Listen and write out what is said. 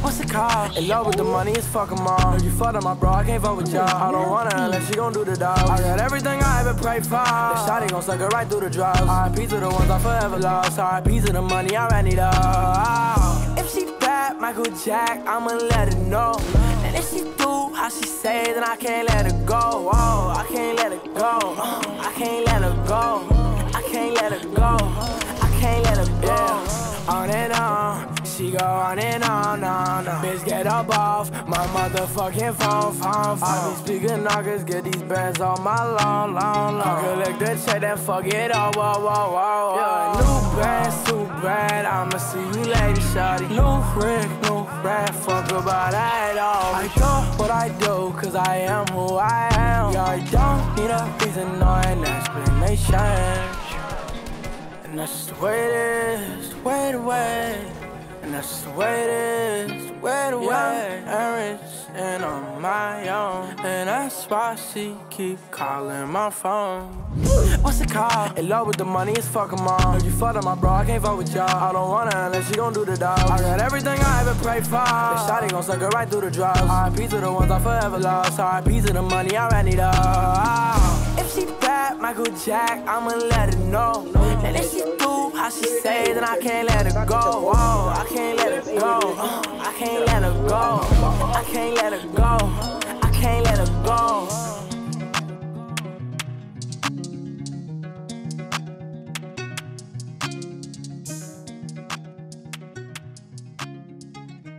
What's it called? In love with the money, it's fuck 'em all. You fucked up my bro, I can't fuck with y'all. I don't want her unless she gon' do the dog. I got everything I ever prayed for. The shotty gon' suck her right through the drugs. RIP to the ones I forever lost. RIP to the money I ran it up. If she bad, Michael Jack, I'ma let her know. And if she do how she say, then I can't let her go. Oh, I can't let her go. I can't let her go. I can't let her go. I can't let her go. On and on, she go on and on, on, on. Bitch, get up off my motherfucking phone, phone, phone. I be speaking knockers, get these bands on my long, long, long. Collect the check, then fuck it all, whoa, whoa, whoa, whoa. Yeah, new brand, too bad. I'ma see you later, shawty. New Rick, new brand, fuck about that all. I do what I do, cause I am who I am. Yeah, I don't need a reason or an explanation. And that's the way it is, the way the way. And that's just the way it is, the way the way. And rich and on my own. And that's why she keep calling my phone. What's it called? In love with the money, it's fuck 'em all. Heard you fucked up my bro, I can't fuck with y'all. I don't want her unless she gon' do the dog. I got everything I ever prayed for. The shotty gon' suck her right through the drugs. RIP to the ones I forever lost. RIP to the money I ran it up. If she bad, Michael Jack, I'ma let her know. And if she how she say that I can't let her go. Oh, I can't let her go. I can't let her go. I can't let her go. I can't let her go.